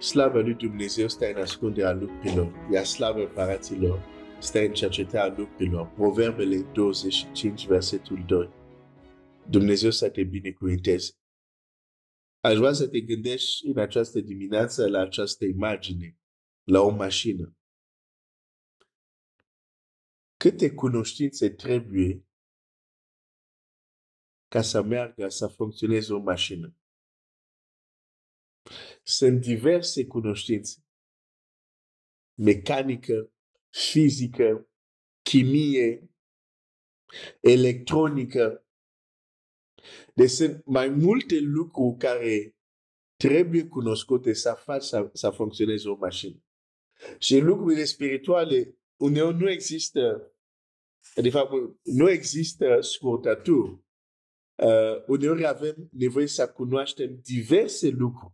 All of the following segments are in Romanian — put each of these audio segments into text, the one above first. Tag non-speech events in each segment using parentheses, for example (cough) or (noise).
Slavă lui Dumnezeu stă în ascunderea lucrurilor, iar slavă împăraților stă în cercetarea lucrurilor. Proverbele 25, versetul 2. Dumnezeu să te binecuvinteze. Aș vrea să te gândești în această dimineață la această imagine, la o mașină. Câte cunoștințe trebuie ca să meargă, să funcționeze o mașină? Sunt diverse cunoștințe. Mecanică, fizică, chimie, electronică. Deci sunt mai multe lucruri care trebuie cunoscute să facă să, să funcționeze o mașină. Și lucrurile spirituale, uneori nu există, de fapt, nu există scurtături. Uh, uneori avem nevoie să cunoaștem diverse lucruri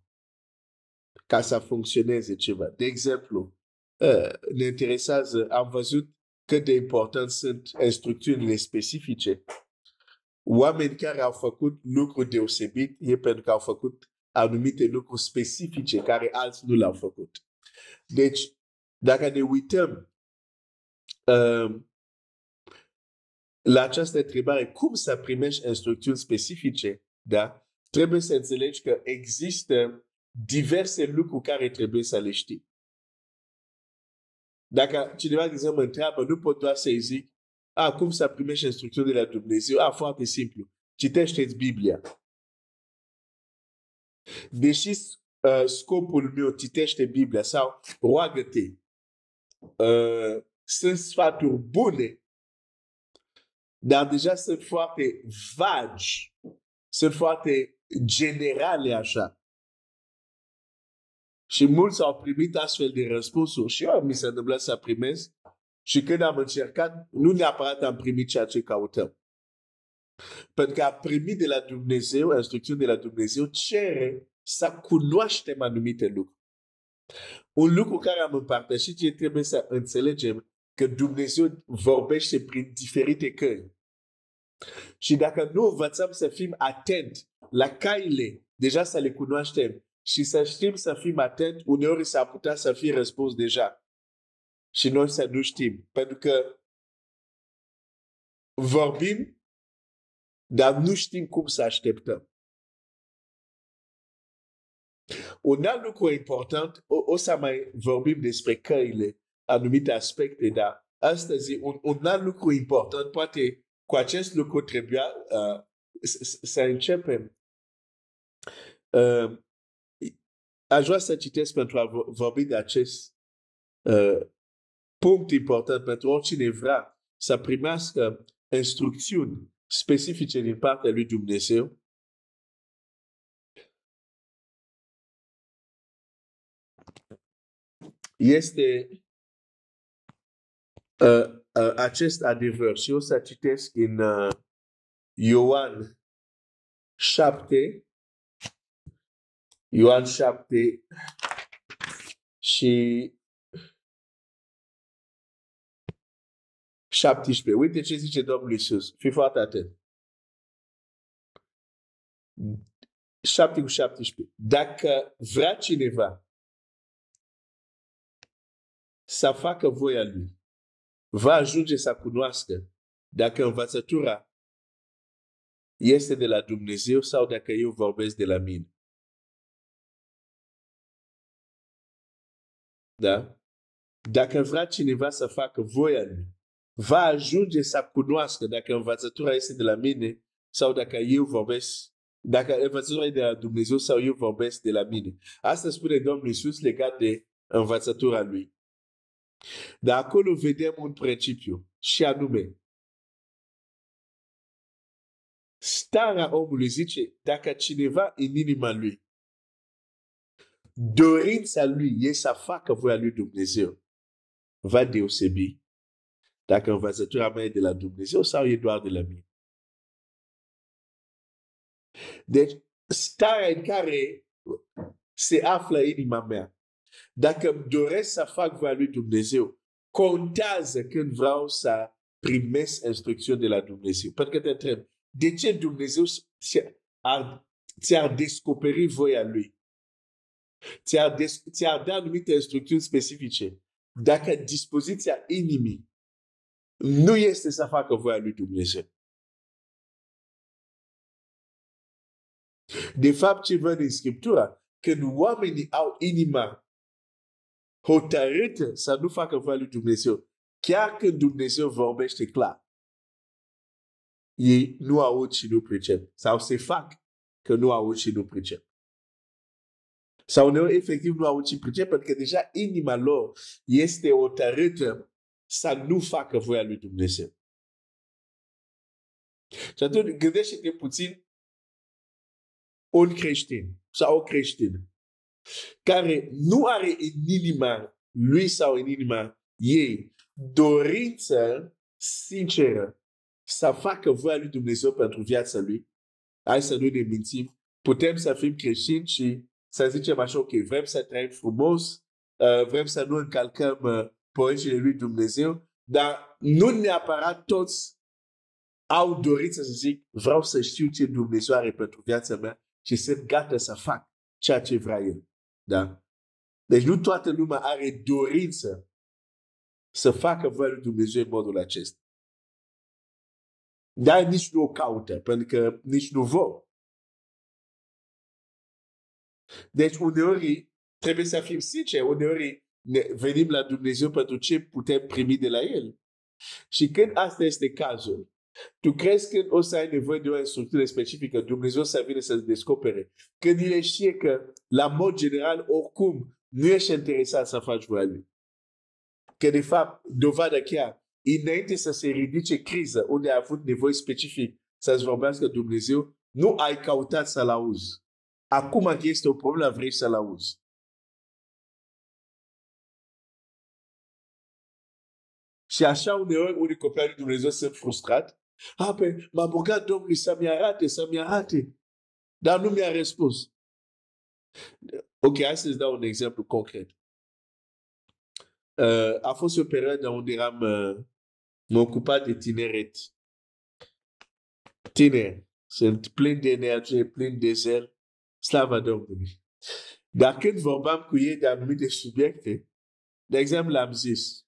ca să funcționeze ceva. De exemplu, uh, ne interesează, am văzut cât de important sunt instrucțiunile specifice. Oameni care au făcut lucruri deosebit e pentru că au făcut anumite lucruri specifice care alții nu le-au făcut. Deci, dacă ne uităm uh, la această întrebare, cum să primești instrucțiuni specifice, da? trebuie să înțelegi că există diverse lucruri care trebuie să le știi. Dacă cineva, de exemplu, mă întreabă, nu pot doar să-i zic, a, cum să primești instrucțiuni de la Dumnezeu? A, foarte simplu. Citește-ți Biblia. Deși uh, scopul meu citește Biblia sau roagă-te, uh, sunt sfaturi bune, dar deja sunt foarte vagi, sunt foarte generale așa. Și mulți au primit astfel de răspunsuri. Și eu mi s-a întâmplat să primesc. Și când am încercat, nu neapărat am primit ceea ce căutăm. Pentru că a primit de la Dumnezeu, instrucțiuni de la Dumnezeu, cere să cunoaștem anumite lucruri. Un lucru care am împărtășit e trebuie să înțelegem că Dumnezeu vorbește prin diferite căi. Și dacă nu învățăm să fim atenți la caile, deja să le cunoaștem, și să știm să fim atenți, uneori s-ar putea să fie răspuns deja. Și noi să nu știm. Pentru că vorbim, dar nu știm cum să așteptăm. Un alt lucru important, o, o să mai vorbim despre căile, anumite aspecte, dar astăzi un, un alt lucru important, poate cu acest lucru trebuia uh, să începem. Uh, Aș vrea să citesc pentru a vorbi de acest uh, punct important pentru oricine vrea să primească instrucțiuni specifice din partea lui Dumnezeu. Este uh, uh, acest adevăr și o să citesc în uh, Ioan 7, Ioan 7 și 17. Uite ce zice Domnul Iisus. Fii foarte atent. 7 cu 17. Dacă vrea cineva să facă voia lui, va ajunge să cunoască dacă învățătura este de la Dumnezeu sau dacă eu vorbesc de la mine. Da? Dacă vrea cineva să facă voia lui, va ajunge să cunoască dacă învățătura este de la mine sau dacă eu vorbesc, dacă învățătura este de la Dumnezeu sau eu vorbesc de la mine. Asta spune Domnul Iisus legat de învățătura lui. Dar acolo vedem un principiu și anume, starea omului zice, dacă cineva în inima lui dorința lui e să facă voia lui Dumnezeu. Va deosebi dacă învățătura mea de la Dumnezeu sau e doar de la mine. Deci, starea în care se află inima mea, dacă îmi doresc să fac voia lui Dumnezeu, contează când vreau să primesc instrucțiuni de la Dumnezeu. Pentru că te întreb, de ce Dumnezeu ți-ar descoperi voia lui? Ți-a, des, ți-a dat anumite instrucțiuni specifice. Dacă dispoziția inimii nu este să facă voia lui Dumnezeu. De fapt, ce văd în Scriptura, când oamenii au inima hotărâtă să nu facă voia lui Dumnezeu, chiar când Dumnezeu vorbește clar, ei nu aud și nu pricep. Sau se fac că nu aud și nu pricep. Sau uneori efectiv nu aud și pricep pentru că deja inima lor este hotărâtă să nu facă voia lui Dumnezeu. Și atunci gândește-te puțin un creștin sau o creștină care nu are în inima lui sau în inima ei dorință sinceră să facă voia lui Dumnezeu pentru viața lui. Hai să nu ne mințim. Putem să fim creștini și să zicem așa, ok, vrem să trăim frumos, uh, vrem să nu încalcăm uh, poruncile lui Dumnezeu, dar nu neapărat toți au dorit să zic, vreau să știu ce Dumnezeu are pentru viața mea și sunt gata să fac ceea ce vrea El. Da? Deci nu toată lumea are dorință să facă voia lui Dumnezeu în modul acesta. Dar nici nu o caută, pentru că nici nu vor. Deci uneori trebuie să fim sinceri, uneori ne venim la Dumnezeu pentru ce putem primi de la El. Și când asta este cazul, tu crezi că o să ai nevoie de o instrucțiune specifică, Dumnezeu să vină să-ți descopere. Când El știe că, la mod general, oricum, nu ești interesat să faci voia Lui. Că, de fapt, dovadă chiar, înainte să se ridice criză, unde ai avut nevoie specific să-ți vorbească Dumnezeu, nu ai căutat să-L auzi. Acum că este o problemă, vrei să-L auzi. Și așa uneori unii copii lui Dumnezeu sunt frustrat. A, pe, m-am rugat Domnului să-mi arate, să-mi arate. Dar nu mi-a răspuns. Ok, hai să-ți dau un exemplu concret. Uh, a fost o perioadă unde eram uh, mă ocupat de tineret. Tineri. Sunt plin de energie, plin de zel. Slava Domnului. Dar când vorbeam cu ei de anumite subiecte, de exemplu, l-am zis,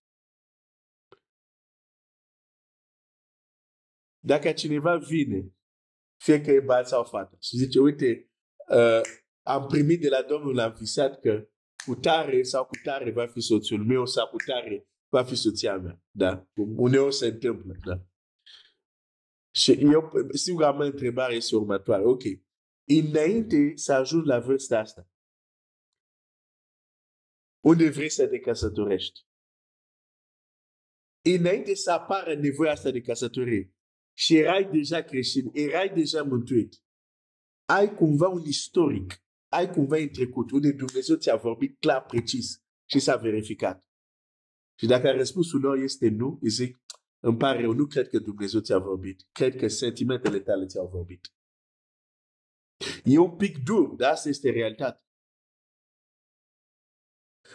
dacă cineva vine, fie că e băiat sau fată, și zice, uite, uh, am primit de la Domnul, am visat că cu tare sau cu tare va fi soțul meu sau cu tare va fi soția mea. Da? Uneori se întâmplă. Da? Și eu, sigur, mea întrebare este următoare. Ok. Înainte să ajungi la vârsta asta, unde vrei să te căsătorești? Înainte să apară nevoia asta de căsătorie și erai deja creștin, erai deja mântuit, ai cumva un istoric, ai cumva în trecut unde Dumnezeu ți-a vorbit clar, precis și s-a verificat. Și dacă răspunsul lor este nu, îi zic, îmi pare eu, nu cred că Dumnezeu ți-a vorbit. Cred că sentimentele tale ți-au vorbit. E un pic dur, dar asta este realitatea.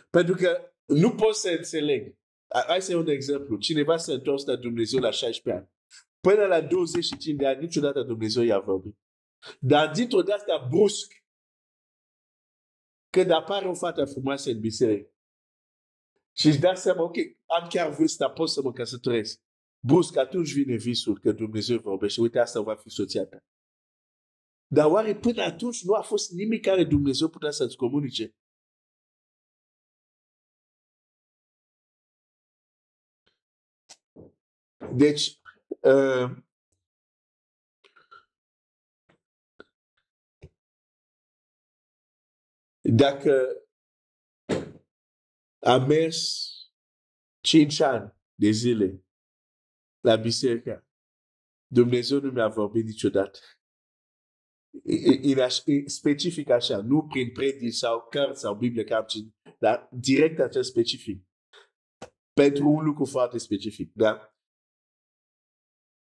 Pentru că nu pot să înțeleg. Hai să iau un exemplu. Cineva se întors la Dumnezeu la 16 ani. Până la 25 de ani, niciodată Dumnezeu i-a vorbit. Dar dintr-o dată brusc, când apare o fată frumoasă în biserică, și își dea seama, ok, am chiar vârsta, pot să mă căsătoresc. Brusc, atunci vine visul că Dumnezeu vorbește. Uite, asta va fi soția ta. Dar oare până atunci nu a fost nimic care Dumnezeu putea să-ți comunice? Deci, uh, dacă am mers cinci ani de zile la biserică. Dumnezeu nu mi-a vorbit niciodată. E, specific așa, nu prin predici sau cărți sau Biblie, ci, dar direct acest specific. Pentru un lucru foarte specific, da?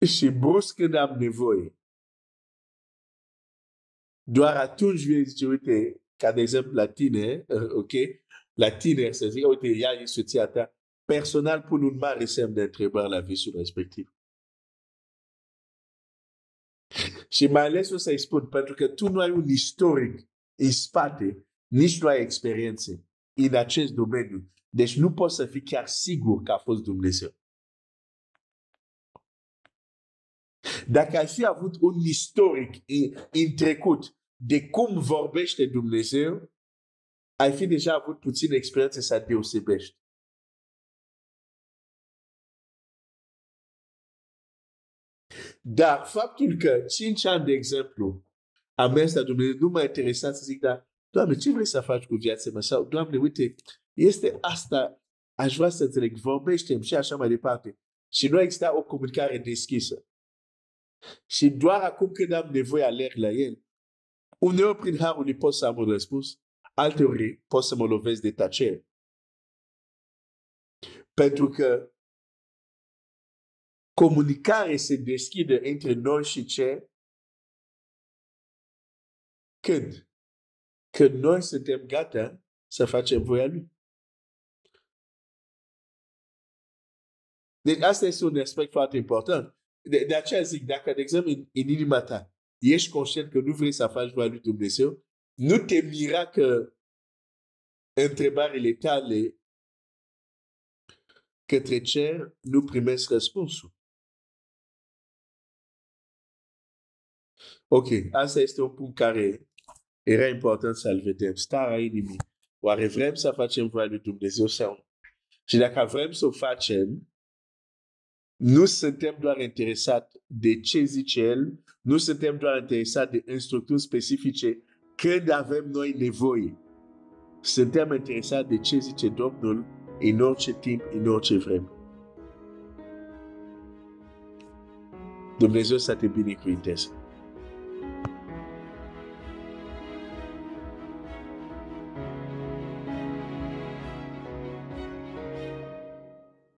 Și brusc când am nevoie, doar atunci vine zice, uite, ca de exemplu la tine, (laughs) ok, la tineri să zică, uite, ea e soția ta, personal pun un mare semn de întrebare la visul respectiv. Și mai ales o să-i spun, pentru că tu nu ai un istoric în spate, nici nu ai experiențe în acest domeniu. Deci nu poți să fii chiar sigur că a fost Dumnezeu. Dacă ai fi avut un istoric în, în trecut de cum vorbește Dumnezeu, ai fi deja avut puțin experiență să deosebești. Dar faptul că 5 ani, de exemplu, am mers la Dumnezeu, nu m-a interesat să zic, dar, Doamne, ce vrei să faci cu viața mea? Sau, Doamne, uite, este asta, aș vrea să înțeleg, vorbește și așa mai departe. Și nu exista o comunicare deschisă. Și doar acum când am nevoie alerg la el, uneori prin harul lui pot să am un răspuns, alteori pot să mă lovesc de tacere. Pentru că comunicare se deschide între noi și ce? Când? Când noi suntem gata să facem voia Lui. Deci asta este un aspect foarte important. De, de aceea zic, dacă, de exemplu, în, în inima ta, ești conștient că nu vrei să faci voia lui Dumnezeu, nu te mira că întrebările tale către cer nu primesc răspunsul. Ok, asta este un punct care era important să-l vedem. Starea inimii. Oare vrem să facem voia lui Dumnezeu sau nu? Și dacă vrem să o facem, nu suntem doar interesat de ce zice El, nu suntem doar interesat de instrucțiuni specifice când avem noi nevoie. Suntem interesat de ce zice Domnul în orice timp, în orice vreme. Dumnezeu să te binecuvinteze.